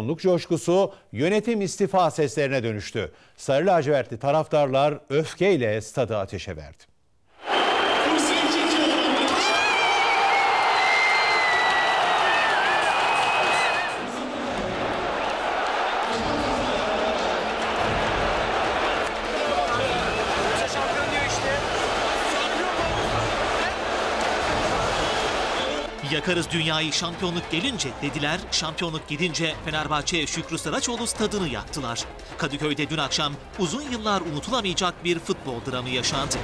Şampiyonluk coşkusu yönetim istifa seslerine dönüştü. Sarı lacivertli taraftarlar öfkeyle stadı ateşe verdi. Yakarız dünyayı şampiyonluk gelince dediler, şampiyonluk gidince Fenerbahçe Şükrü Saraçoğlu stadını yaktılar. Kadıköy'de dün akşam uzun yıllar unutulamayacak bir futbol dramı yaşandı.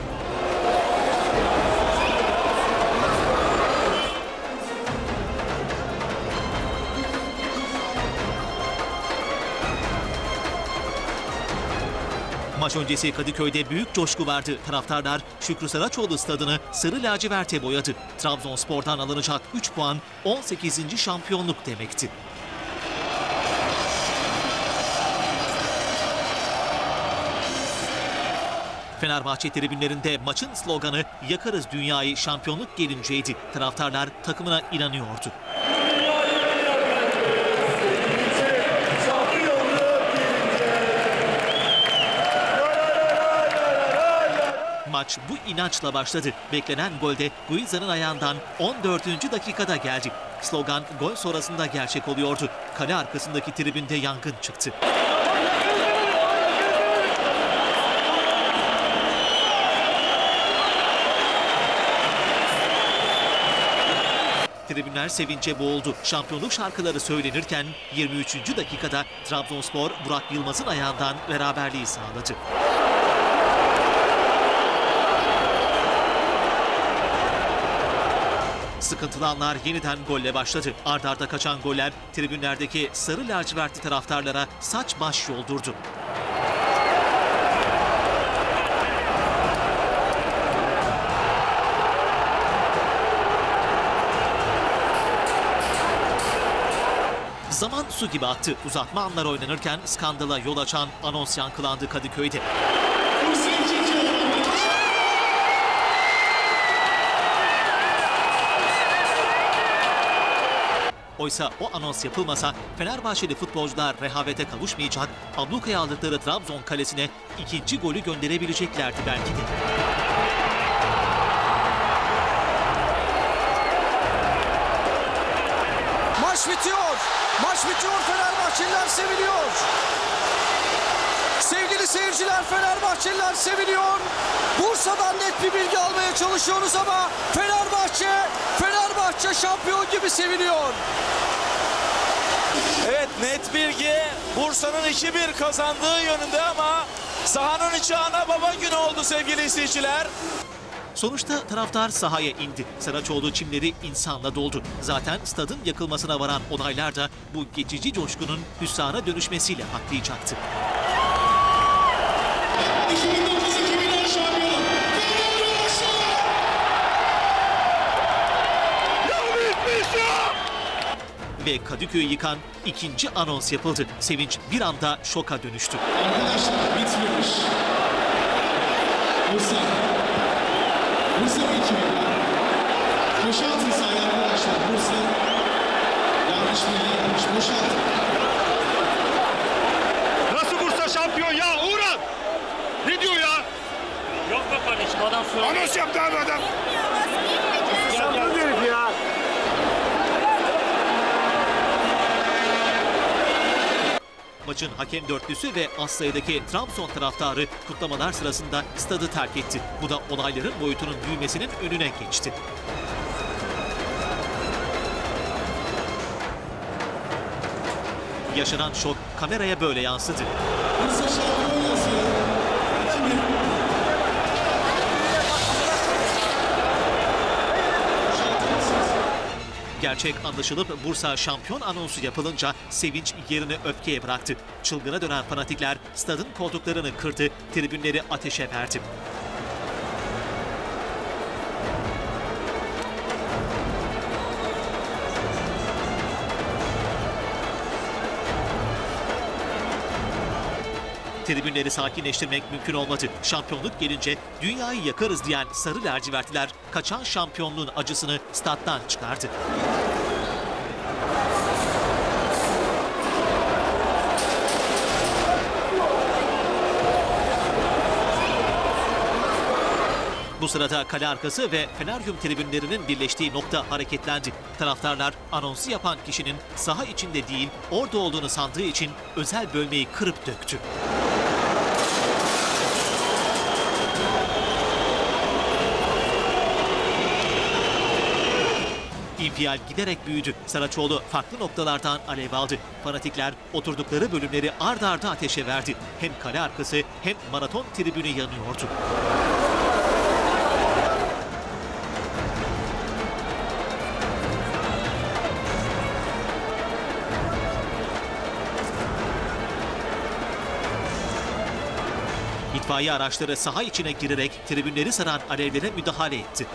Maç öncesi Kadıköy'de büyük coşku vardı. Taraftarlar Şükrü Saraçoğlu stadını sarı laciverte boyadı. Trabzonspor'dan alınacak 3 puan 18. şampiyonluk demekti. Fenerbahçe tribünlerinde maçın sloganı yakarız dünyayı şampiyonluk gelinceydi. Taraftarlar takımına inanıyordu. Maç bu inançla başladı. Beklenen golde Guiza'nın ayağından 14. dakikada geldi. Slogan gol sonrasında gerçek oluyordu. Kale arkasındaki tribünde yangın çıktı. Tribünler sevince boğuldu. Şampiyonluk şarkıları söylenirken 23. dakikada Trabzonspor Burak Yılmaz'ın ayağından beraberliği sağladı. Sıkıntılı anlar yeniden golle başladı. Ardarda arda kaçan goller tribünlerdeki sarı lacivertli taraftarlara saç baş yoldurdu. Zaman su gibi aktı. Uzatma anlar oynanırken skandala yol açan anons yankılandı Kadıköy'de. Oysa o anons yapılmasa Fenerbahçeli futbolcular rehavete kavuşmayacak, ablukaya aldıkları Trabzon kalesine ikinci golü gönderebileceklerdi belki de. Maç bitiyor. Maç bitiyor. Fenerbahçeliler seviniyor. Seyirciler Fenerbahçeliler seviniyor. Bursa'dan net bir bilgi almaya çalışıyoruz ama Fenerbahçe, Fenerbahçe şampiyon gibi seviniyor. Evet net bilgi Bursa'nın 2-1 kazandığı yönünde ama sahanın içi ana baba günü oldu sevgili izleyiciler. Sonuçta taraftar sahaya indi. Saraçoğlu çimleri insanla doldu. Zaten stadın yakılmasına varan olaylar da bu geçici coşkunun hüsrana dönüşmesiyle patlayacaktı. 2009-2010 şampiyonu Ve Kadıköy'ü yıkan ikinci anons yapıldı. Sevinç bir anda şoka dönüştü. Arkadaşlar bitmiyormuş. Mı iki mi? Boşaltın sahayı arkadaşlar. Bursa. Yanlış bilgi yapmış. Boşaltın. Nasıl Bursa şampiyon ya Uğran? Ne diyor ya? Yok adam söylüyor. Anons yaptı abi adam. Şampiyon herif ya. Maçın hakem dörtlüsü ve az sayıdaki Trabzon taraftarı kutlamalar sırasında stadı terk etti. Bu da olayların boyutunun büyümesinin önüne geçti. Yaşanan şok kameraya böyle yansıdı. Bursa şampiyon yazıyor. 2-1. Gerçek anlaşılıp Bursa şampiyon anonsu yapılınca sevinç yerini öfkeye bıraktı. Çılgına dönen fanatikler stadın koltuklarını kırdı, tribünleri ateşe verdi. Tribünleri sakinleştirmek mümkün olmadı. Şampiyonluk gelince dünyayı yakarız diyen sarı lacivertliler kaçan şampiyonluğun acısını stat'tan çıkardı. Bu sırada kale arkası ve Feneryum tribünlerinin birleştiği nokta hareketlendi. Taraftarlar anonsu yapan kişinin saha içinde değil orada olduğunu sandığı için özel bölmeyi kırıp döktü. İnfial giderek büyüdü. Saraçoğlu farklı noktalardan alev aldı. Fanatikler oturdukları bölümleri ard arda ateşe verdi. Hem kale arkası hem maraton tribünü yanıyordu. İtfaiye araçları saha içine girerek tribünleri saran alevlere müdahale etti.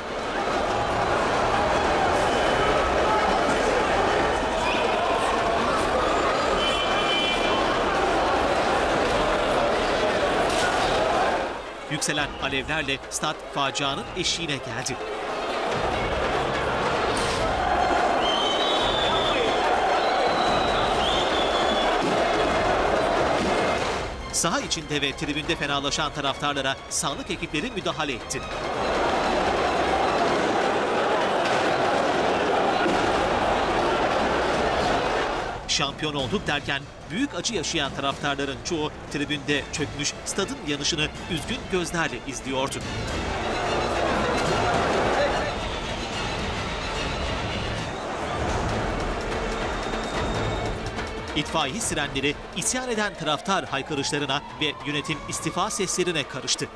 Yükselen alevlerle stat facianın eşiğine geldi. Saha içinde ve tribünde fenalaşan taraftarlara sağlık ekipleri müdahale etti. Şampiyon olduk derken büyük acı yaşayan taraftarların çoğu tribünde çökmüş stadın yanışını üzgün gözlerle izliyordu. İtfaiye sirenleri isyan eden taraftar haykırışlarına ve yönetim istifa seslerine karıştı.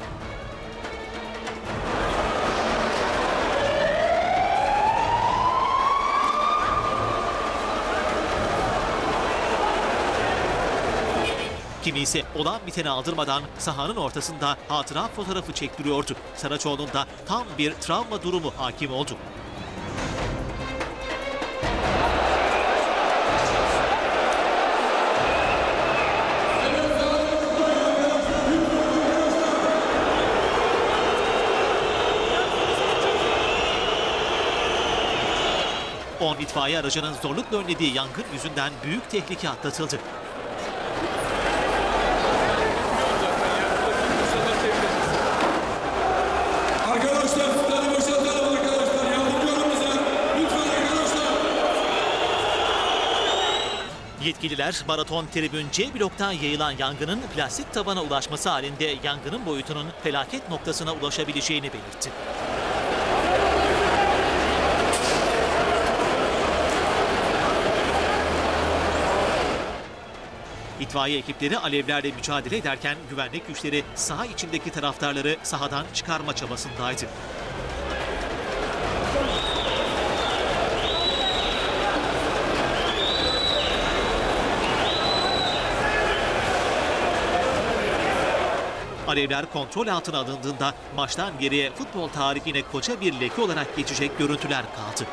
Kimi ise olan biteni aldırmadan sahanın ortasında hatıra fotoğrafı çektiriyordu. Saraçoğlu'nda tam bir travma durumu hakim oldu. On itfaiye aracının zorlukla önlediği yangın yüzünden büyük tehlike atlatıldı. Arkadaşlar stadı boşaltalım arkadaşlar. Yardımcı olun bize. Lütfen arkadaşlar. Yetkililer maraton tribün C bloktan yayılan yangının plastik tabana ulaşması halinde yangının boyutunun felaket noktasına ulaşabileceğini belirtti. İtfaiye ekipleri alevlerle mücadele ederken güvenlik güçleri saha içindeki taraftarları sahadan çıkarma çabasındaydı. Alevler kontrol altına alındığında maçtan geriye futbol tarihine koca bir leke olarak geçecek görüntüler kaldı.